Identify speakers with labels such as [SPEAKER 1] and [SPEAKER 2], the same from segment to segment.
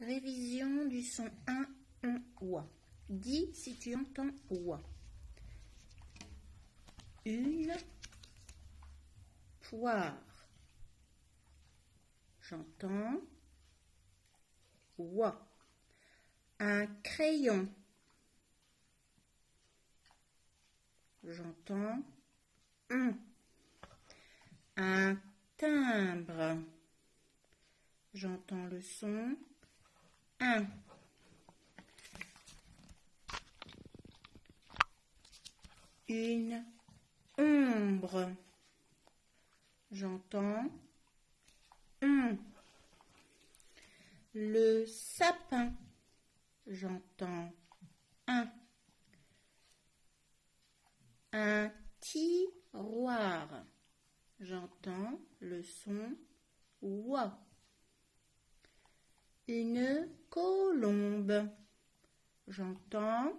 [SPEAKER 1] Révision du son 1, on oua. Dis si tu entends oua. Une poire. J'entends oua. Un crayon. J'entends un. Un timbre. J'entends le son un. Une ombre. J'entends un. Le sapin. J'entends un. Un tiroir. J'entends le son. Une colombe. J'entends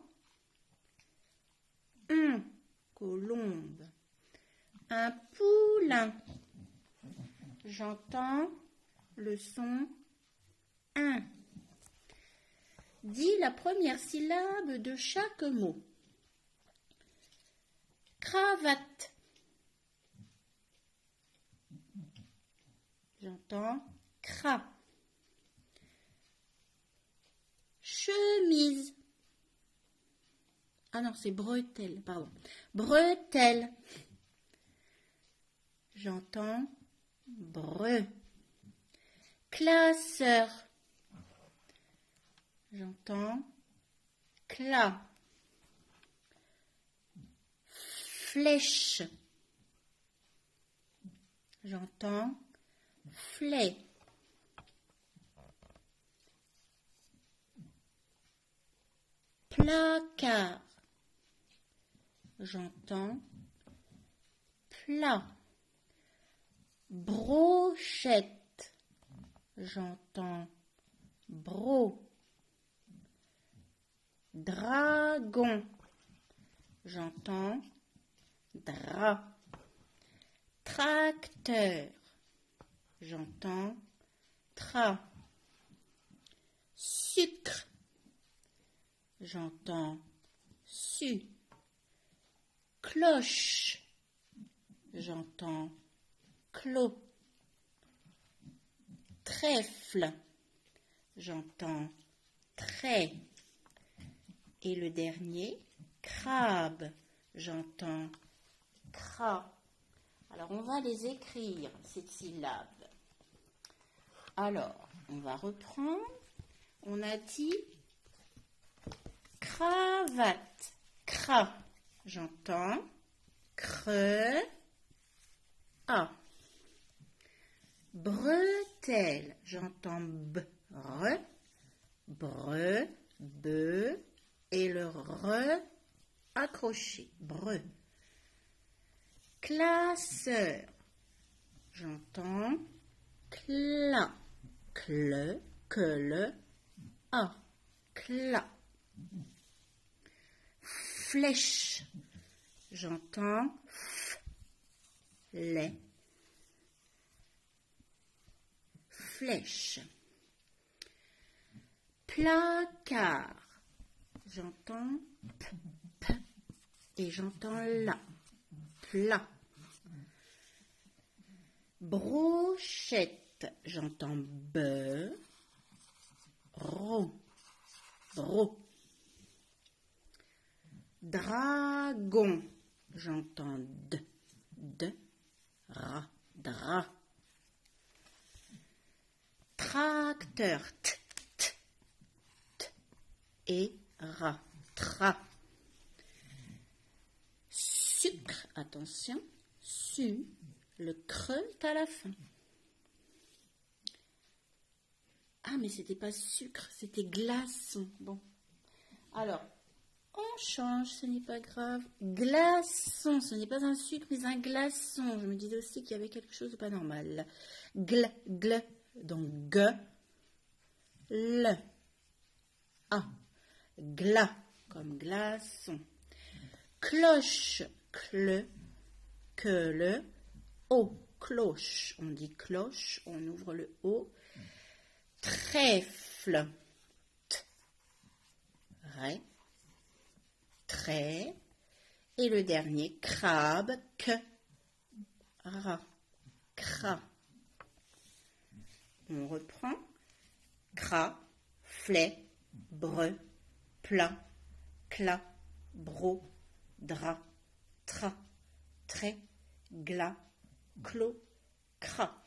[SPEAKER 1] un colombe. Un poulain. J'entends le son un. Dis la première syllabe de chaque mot. Cravate. J'entends cra. Ah non, c'est bretelle, pardon. Bretelle. J'entends bre. Classeur. J'entends cla. Flèche. J'entends flé. Placard. J'entends plat. Brochette. J'entends bro. Dragon. J'entends dra. Tracteur. J'entends tra. Sucre. J'entends su. Cloche. J'entends clos. Trèfle. J'entends trait. Et le dernier, crabe. J'entends cra. Alors, on va les écrire, ces syllabes. Alors, on va reprendre. On a dit cravate, cra. J'entends. Cre, a. Bretelle, j'entends b, re, bre, be, et le re accroché, bre. Classeur, j'entends. Cla, cle, que le, a, cla. Flèche, j'entends les. Flèche. Placard, j'entends p, p, et j'entends la, plat. Brochette, j'entends be, ro, ro. Dragon, j'entends d, d, ra, dra. Tracteur, t, t, t, et ra, tra. Sucre, attention, su, le creux à la fin. Ah, mais c'était pas sucre, c'était glaçon. Bon. Alors, on change, ce n'est pas grave. Glaçon, ce n'est pas un sucre, mais un glaçon. Je me disais aussi qu'il y avait quelque chose de pas normal. Gl, gl, donc g, le, a, gla, comme glaçon. Cloche, cle, que le, o, cloche. On dit cloche, on ouvre le o. Trèfle fle, t, ré, très. Et le dernier, crabe, que, ra, cra. On reprend. Cra, flet, bre, plat, cla, bro, dra, tra, trait, glas, clos, cra.